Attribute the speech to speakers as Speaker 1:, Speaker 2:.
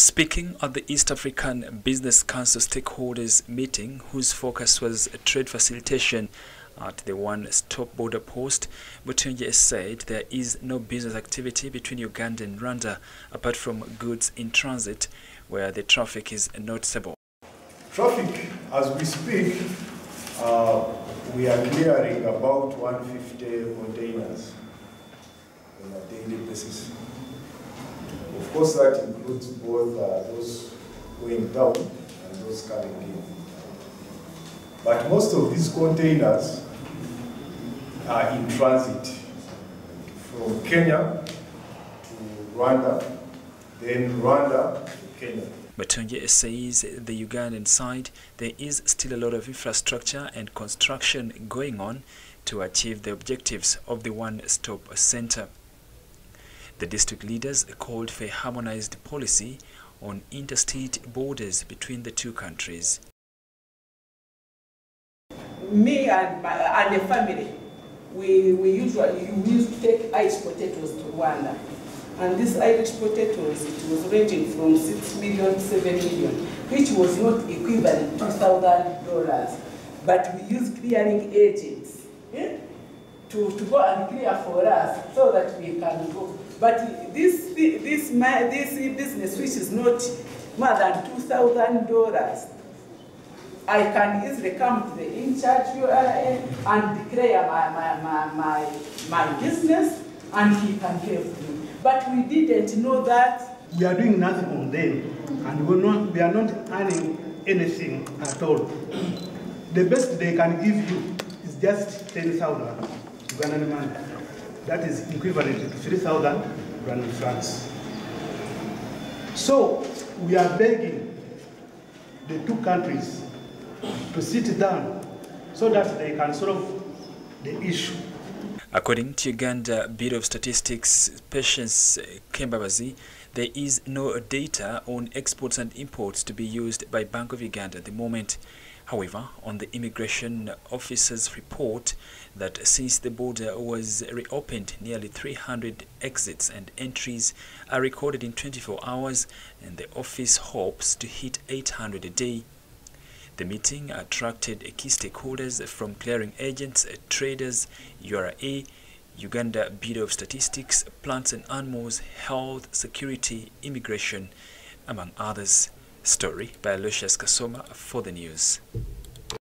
Speaker 1: Speaking at the East African Business Council stakeholders meeting, whose focus was trade facilitation at the one-stop border post, Mutunje said there is no business activity between Uganda and Rwanda apart from goods in transit, where the traffic is noticeable.
Speaker 2: Traffic, as we speak, uh, we are clearing about 150 containers on a daily basis. Course, that includes both uh, those going down and those coming in. But most of these containers are in transit from Kenya to Rwanda, then Rwanda to Kenya.
Speaker 1: Matonje says the Ugandan side, there is still a lot of infrastructure and construction going on to achieve the objectives of the one-stop center. The district leaders called for a harmonized policy on interstate borders between the two countries.
Speaker 3: Me and, my, and the family, we, we usually we used to take Irish potatoes to Rwanda. And these Irish potatoes, it was ranging from 6 million to 7 million, which was not equivalent to $1,000. But we used clearing agents eh, to, to go and clear for us so that we can go. But this, this, this business, which is not more than $2,000, I can easily come to the in-charge URA and declare my, my, my, my, my business and he can for me. But we didn't know that.
Speaker 4: We are doing nothing on them and we're not, we are not earning anything at all. The best they can give you is just 10,000 Ugandan money. That is equivalent to 3,000 Rwandan francs. So we are begging the two countries to sit down so that they can solve the issue.
Speaker 1: According to Uganda Bureau of Statistics Patience Kembabazi, there is no data on exports and imports to be used by Bank of Uganda at the moment. However, on the immigration officer's report that since the border was reopened, nearly 300 exits and entries are recorded in 24 hours, and the office hopes to hit 800 a day. The meeting attracted key stakeholders from clearing agents, traders, URA, Uganda Bureau of Statistics, Plants and Animals, Health, Security, Immigration, among others. Story by Lucius Kasoma for the news.